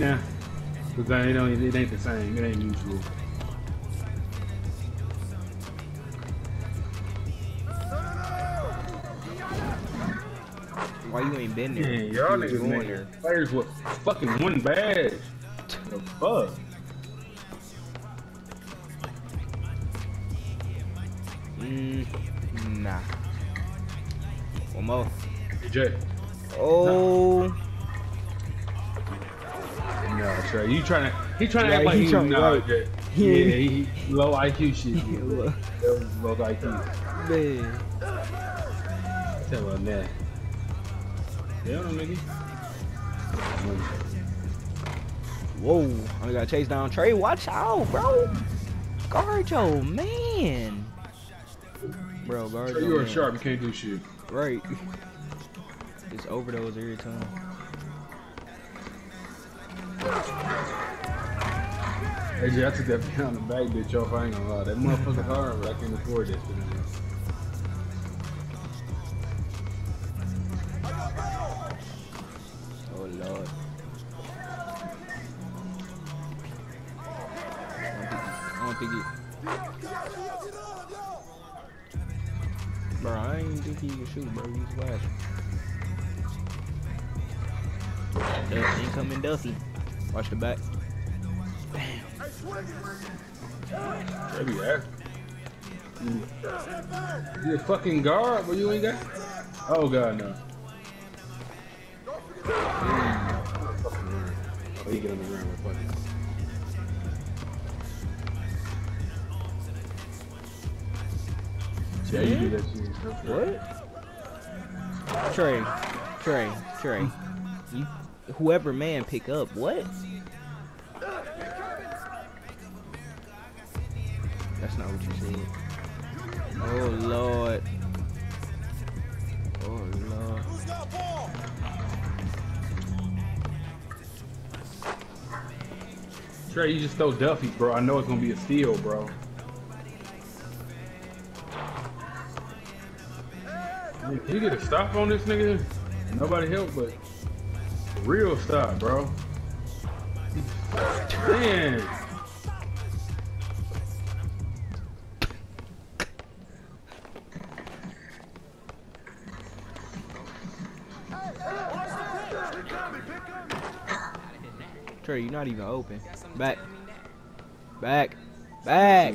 Nah. Because it, don't, it ain't the same. It ain't mutual. Why you ain't been there? Y'all niggas going there. players with fucking one badge. The fuck? Mm, nah. One more. Jay. Oh, No, Trey. You trying to? He trying to Yeah, act like he he, nah, right. Jay. Yeah, he, he low IQ shit. Yeah, that was low IQ. man. Tell her that. Yeah, nigga. Whoa, I gotta chase down Trey. Watch out, bro. Guard your man. Bro, guard Trey, you are man. sharp. You can't do shit. Right. Just overdose every time. Hey, Jay, I took that behind the back bitch off. I ain't gonna lie. That motherfucker hard, but I can't afford anymore. Oh lord. I don't think he. Think he can shoot, bro. He's flash. Duff, incoming Duffy. Watch the back. Trey be ass. Mm. You a fucking guard, but you ain't got. Oh god, no. Mm. Oh, you get on the ground with fucking. Yeah, you do that shit. What? Trey, Trey, Trey. You, whoever man pick up, what? That's not what you said. Oh lord. Oh lord. Trey, you just throw Duffy, bro. I know it's gonna be a steal, bro. Can you get a stop on this nigga? Nobody help, but real stop, bro. Man. Trey, you're not even open. Back. Back. Back.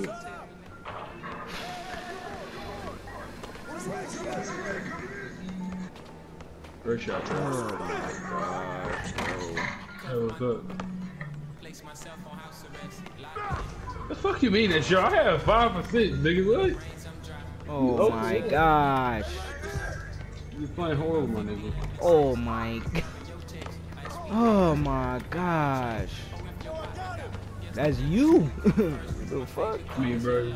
Great shot, Trey. Oh my gosh, bro. Hey, what's up? The fuck you mean that shit? I have five for six, nigga. What? Oh Oh, my shit. gosh. You playing horrible, my nigga. Oh my. g- Oh my gosh. That's you. the fuck? I mean, bro.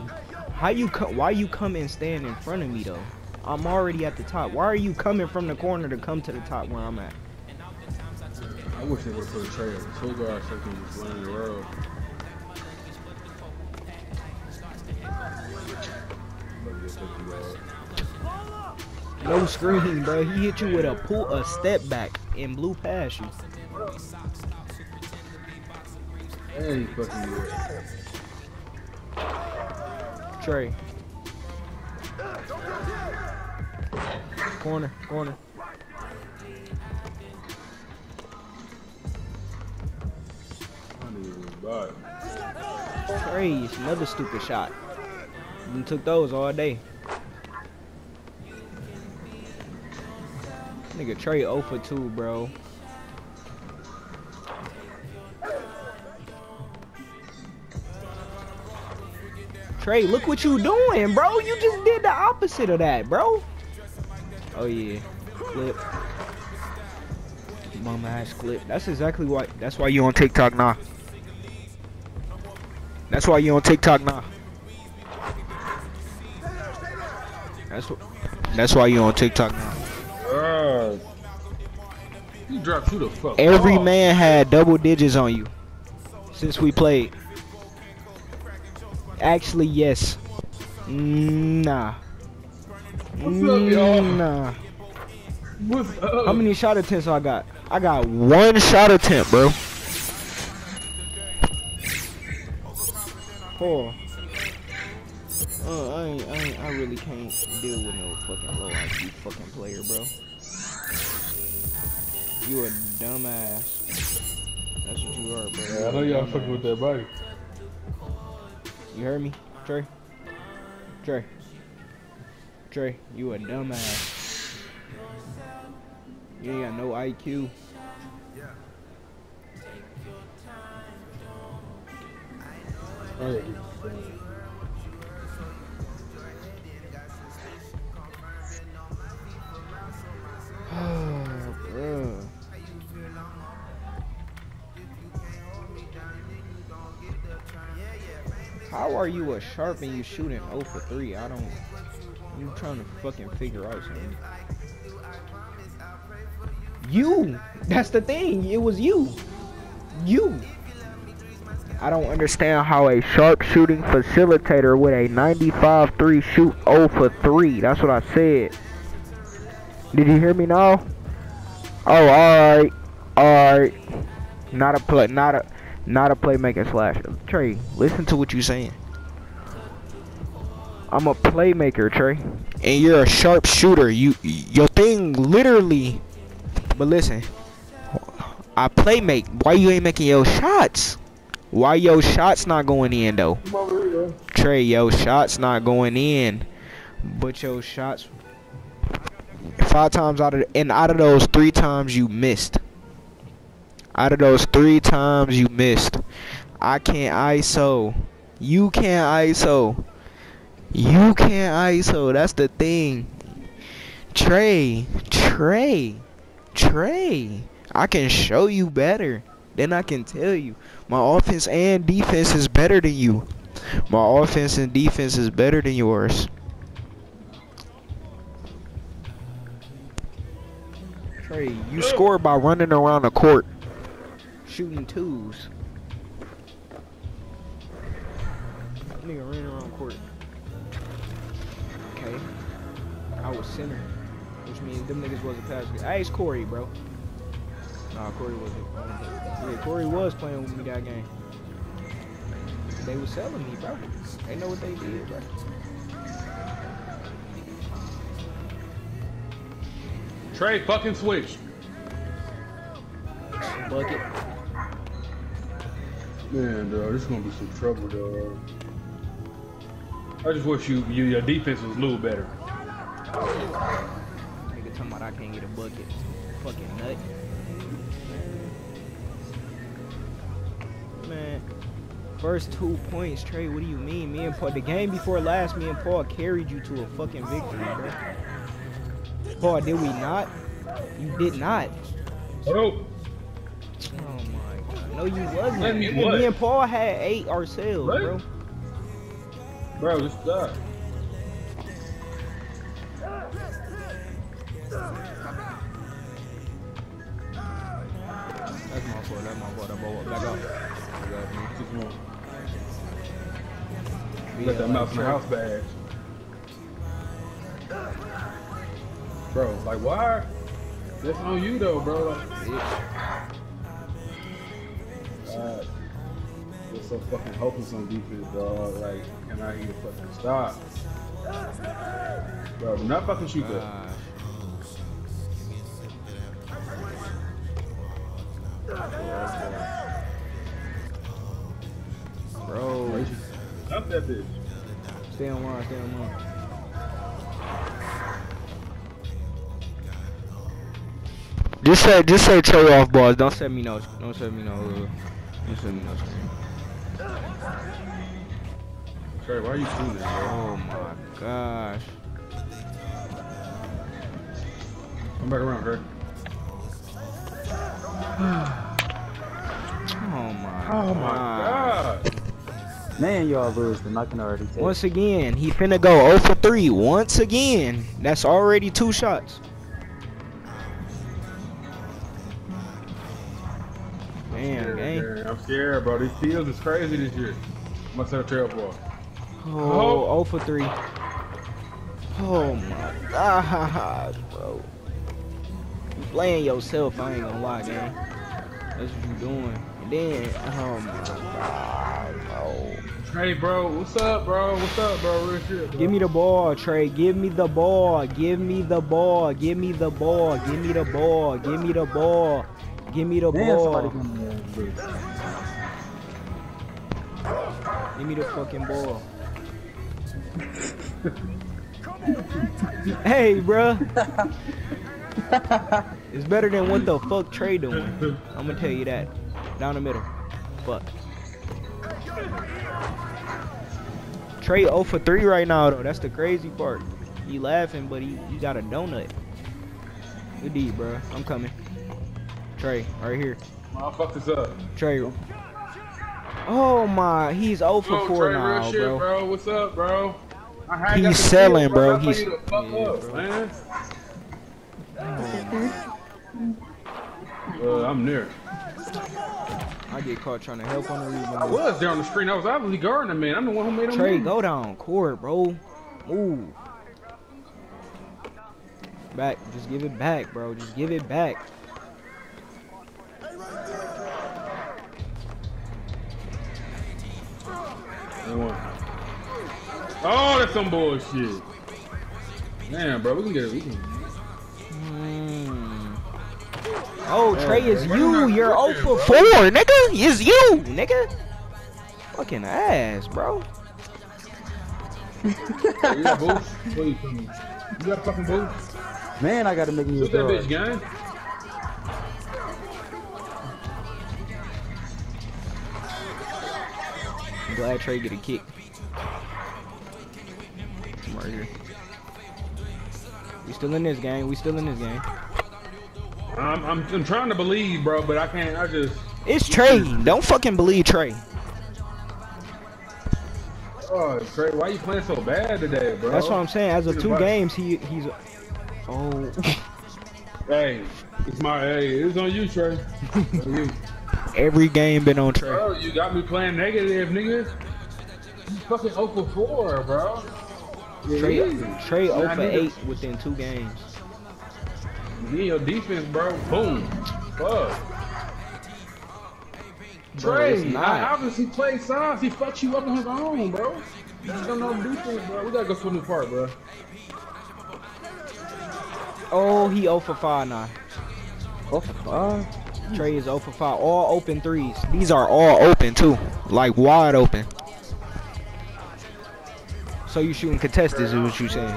How you come? Why you come and stand in front of me though? I'm already at the top. Why are you coming from the corner to come to the top where I'm at? I wish they would have put a of two guards so they can just run the world. No screen, bro. He hit you with a pull, a step back, and blew past you. Hey, fucking. Trey. Corner, corner. Trey, another stupid shot. You took those all day. Nigga Trey 0 for 2, bro. Trey, look what you doing, bro. You just did the opposite of that, bro. Oh yeah, clip. Mama ass clip. That's exactly why. That's why you on TikTok now. That's why you on TikTok now. That's. That's why you on TikTok now. Uh, you dropped who the fuck? Every off. man had double digits on you since we played. Actually, yes. Nah. What's up, y'all? Nah. What's up? How many shot attempts I got? I got one shot attempt, bro. Four. Uh, I ain't, I ain't, I really can't deal with no fucking low IQ fucking player, bro. You a dumbass. That's what you are, bro. Yeah, I know y'all fucking with that body. You heard me, Trey? Trey. Trey, you a dumbass. You ain't got no IQ. Yeah. Bruh. How are you a sharp and you shooting 0 for 3? I don't. You trying to fucking figure out something. You! That's the thing. It was you. You. I don't understand how a sharp shooting facilitator with a 95-3 shoot 0 for 3. That's what I said. Did you hear me now? Oh, alright. Alright. Not a play not a not a playmaker slash. Trey, listen to what you're saying. I'm a playmaker, Trey. And you're a sharp shooter. You your thing literally But listen. I play make. Why you ain't making your shots? Why your shots not going in though? Trey, your shots not going in. But your shots five times out of and out of those three times you missed. Out of those three times you missed. I can't ISO. You can't ISO. You can't ISO. That's the thing. Trey, Trey, Trey. I can show you better. Then I can tell you. My offense and defense is better than you. My offense and defense is better than yours. Trey, you score by running around the court, shooting twos. Nigga was center, which means them niggas wasn't passing. I asked Corey, bro. Nah, Corey wasn't. Yeah, Corey was playing with me that game. They was selling me, bro. They know what they did, bro. Trey fucking switch. Bucket. Man, dog, this is gonna be some trouble, dog. I just wish you, you your defense was a little better. Nigga talking about I can't get a bucket. Fucking nut. Man. First two points, Trey. What do you mean? Me and Paul, the game before last, me and Paul carried you to a fucking victory, bro. Paul, did we not? You did not. Oh, Oh my god. No, you wasn't. Me me, and Paul had eight ourselves, What? bro. bro, just stop. Fault. That's my. I ball back up. You got that mouse in the house badge. Bro, like why? That's on you though, bro. Like, God, you're so fucking hopeless on defense, dog. Like, can I hear fucking stop? Bro, do not fucking shoot that. Stop that bitch. stay on line, stay on line. Just say, just say Trey off balls. Don't send me no, don't send me no, uh, don't send me no screen. Trey, why are you shooting that, bro? Oh my gosh. Come back around, Trey. Oh my. Oh my god. Man, y'all lose, then I can already tell. Once again, he finna go 0 for 3. Once again, that's already two shots. Damn, gang. Yeah, I'm scared, bro. These fields is crazy this year. I'm gonna set a trail ball. Oh, 0 for 3. Oh my god, bro. You playing yourself, I ain't gonna lie, gang. That's what you doing. And then, oh my god, bro. Hey, bro, what's up, bro? What's up, bro? Real shit, bro. Give me the ball, Trey. Give me the ball. Give me the ball. Give me the ball. Give me the ball. Give me the ball. Give me the Man, ball. give me that boost. Give me the fucking ball. hey, bruh. it's better than what the fuck Trey doing. I'm gonna tell you that. Down the middle. Fuck. Trey 0 for 3 right now though. That's the crazy part. He laughing, but he, he got a donut. Good deed, bro. I'm coming. Trey, right here. I'll fuck this up. Trey. Oh my, he's 0 for Bro, 4 Trey, now, real shit, bro. bro. What's up, bro? I He's got selling, kill, bro. That's He's- you the fuck Yeah, up, man. Uh, I'm near. I get caught trying to help on the rebound. I was there on the screen. I was obviously guarding him, man. I'm the one who made him Trey, move. go down court, bro. Move. Back. Just give it back, bro. Just give it back. Oh, that's some bullshit. Man, bro, we can get it. We can. Oh, Trey, is you. You're you 0 for 4, nigga. It's you, nigga. Fucking ass, bro. You got boost? What you? You got a fucking boost? Man, I gotta make me a Shoot that bitch, guard. gang. I'm glad Trey get a kick. I'm right here. We still in this game. We still in this game. I'm, I'm, I'm trying to believe, bro, but I can't. I just. It's Trey. Don't fucking believe Trey. Oh, Trey, why you playing so bad today, bro? That's what I'm saying. As of two games, he he's. Oh, Hey, it's my. Hey, it's on you, Trey. On you. every game been on Trey. Bro, you got me playing negative, nigga. You fucking 0 for 4, bro. Trey. Trey Yeah, 0 for 8 within two games. You your defense, bro. Boom. Fuck. Trey, it's not. I obviously play size. He fucks you up on his own, bro. You don't know defense, bro. We gotta go swim the park, bro. Oh, he 0 for 5 now. Oh, for five? Trey is 0 for 5. All open threes. These are all open too. Like wide open. So you shooting contested is what you saying.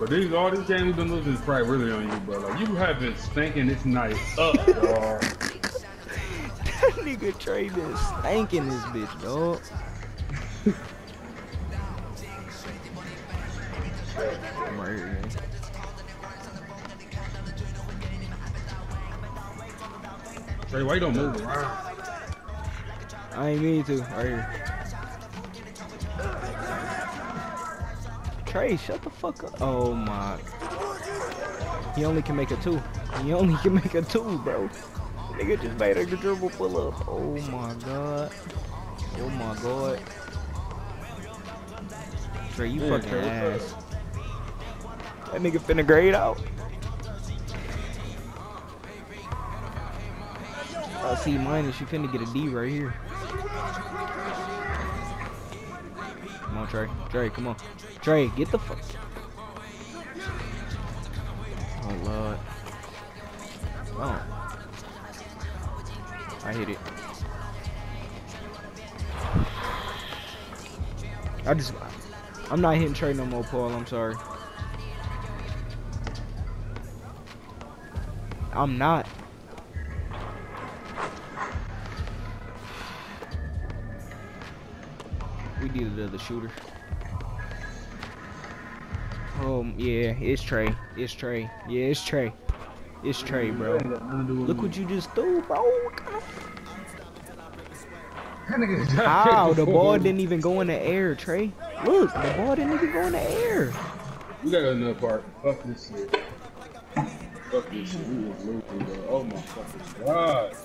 But these all these games we've been losing is probably really on you, bro. Like you have been stinking this night up, dog. That nigga Trey been spanking this bitch, dog. I'm right here, man. Trey, why you don't move around? I ain't mean to. Right here. Trey, shut the fuck up. Oh my. He only can make a two. He only can make a two, bro. Nigga just made a dribble pull up. Oh my god. Oh my god. Trey, you fucking ass. That nigga finna grade out. Uh, C minus, you finna get a D right here. On, Trey. Trey, come on. Trey, get the fuck. Oh, Lord. Oh. I hit it. I just. I'm not hitting Trey no more, Paul. I'm sorry. I'm not. We need another shooter. Oh yeah, it's Trey. It's Trey. Yeah, it's Trey. It's Trey, bro. Look what you just threw, bro. What kind of- How the ball didn't even go in the air, Trey? Look, the ball didn't even go in the air. We gotta go to another part. Fuck this shit. Fuck this shit. We was losing, bro. Oh my fucking god.